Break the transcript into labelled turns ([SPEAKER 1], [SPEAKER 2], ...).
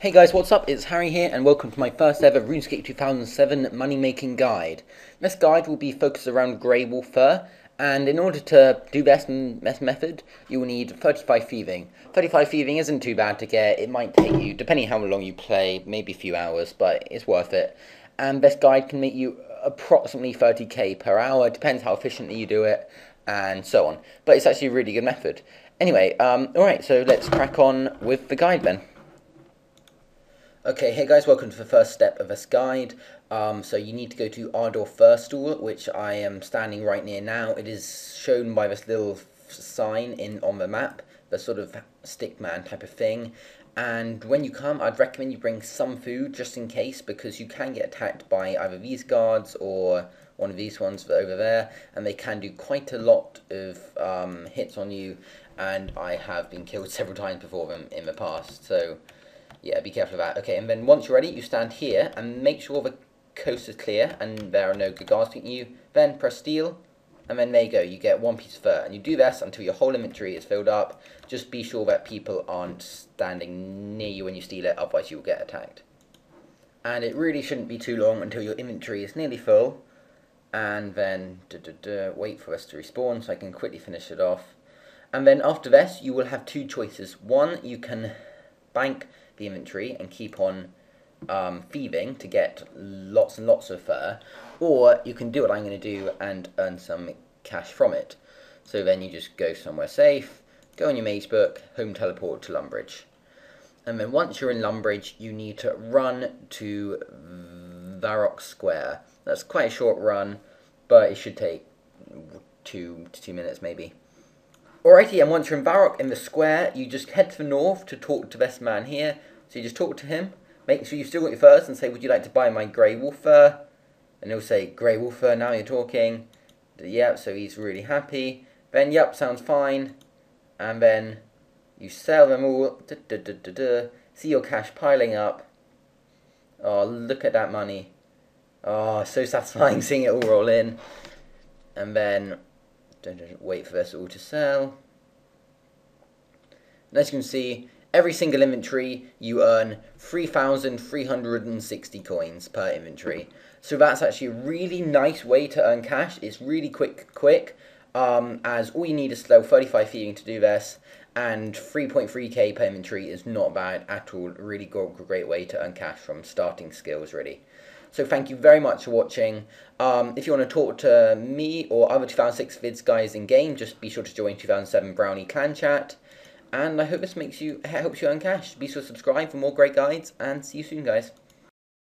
[SPEAKER 1] Hey guys, what's up? It's Harry here, and welcome to my first ever RuneScape 2007 money making guide. This guide will be focused around Grey Wolf Fur, and in order to do this, this method, you will need 35 thieving. 35 thieving isn't too bad to get, it might take you, depending how long you play, maybe a few hours, but it's worth it. And this guide can make you approximately 30k per hour, depends how efficiently you do it, and so on. But it's actually a really good method. Anyway, um, alright, so let's crack on with the guide then. Okay, hey guys, welcome to the first step of this guide. Um, so you need to go to Ardor Furstall, which I am standing right near now. It is shown by this little sign in on the map, the sort of stickman type of thing. And when you come, I'd recommend you bring some food just in case, because you can get attacked by either these guards or one of these ones over there, and they can do quite a lot of um, hits on you. And I have been killed several times before them in the past, so yeah, be careful of that. Okay, and then once you're ready, you stand here and make sure the coast is clear and there are no guards beating you. Then press steal, and then there you go, you get one piece of fur. And you do this until your whole inventory is filled up. Just be sure that people aren't standing near you when you steal it, otherwise you'll get attacked. And it really shouldn't be too long until your inventory is nearly full. And then duh, duh, duh, wait for us to respawn so I can quickly finish it off. And then after this, you will have two choices. One, you can bank the inventory and keep on um, thieving to get lots and lots of fur, or you can do what I'm going to do and earn some cash from it. So then you just go somewhere safe, go on your maze book, home teleport to Lumbridge. And then once you're in Lumbridge, you need to run to Varrock Square. That's quite a short run, but it should take two to two minutes maybe. Alrighty, and once you're in Varrock in the square, you just head to the north to talk to this man here, so you just talk to him, make sure you've still got your furs and say, would you like to buy my grey wolf fur? And he'll say, grey wolf fur, now you're talking. Yep, so he's really happy. Then, yep, sounds fine. And then you sell them all. See your cash piling up. Oh, look at that money. Oh, so satisfying seeing it all roll in. And then don't wait for this all to sell. And as you can see, every single inventory you earn 3,360 coins per inventory. So that's actually a really nice way to earn cash. It's really quick, quick, um, as all you need is slow 35 thieving to do this, and 3.3k per inventory is not bad at all. Really great way to earn cash from starting skills, really. So thank you very much for watching. Um, if you want to talk to me or other 2006 vids guys in game, just be sure to join 2007 Brownie Clan Chat. And I hope this makes you helps you earn cash. Be sure to subscribe for more great guides, and see you soon, guys.